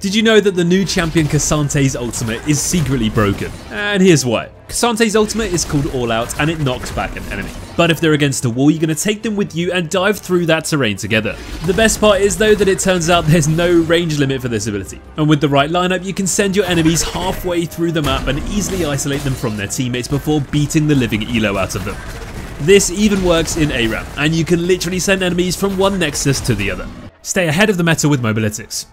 Did you know that the new champion K'Sante's ultimate is secretly broken? And here's why. K'Sante's ultimate is called All Out and it knocks back an enemy. But if they're against a wall, you're going to take them with you and dive through that terrain together. The best part is though that it turns out there's no range limit for this ability. And with the right lineup, you can send your enemies halfway through the map and easily isolate them from their teammates before beating the living elo out of them. This even works in ARAM, and you can literally send enemies from one Nexus to the other. Stay ahead of the meta with Mobalytics.